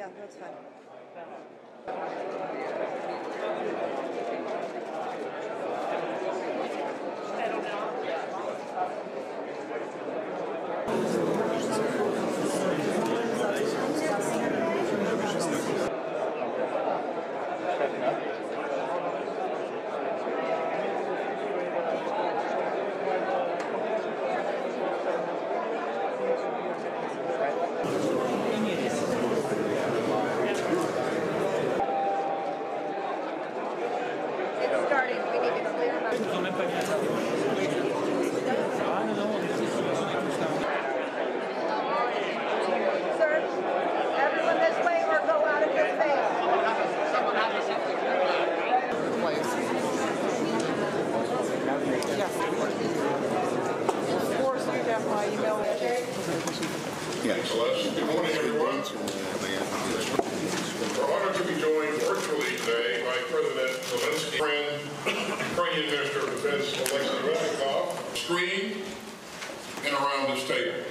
两个船。Have my email address. Celeste, good morning, everyone. We're honored to be joined virtually today by President Zelensky, friend, Ukrainian Minister of Defense Alexei Reznikov, screen and around this table.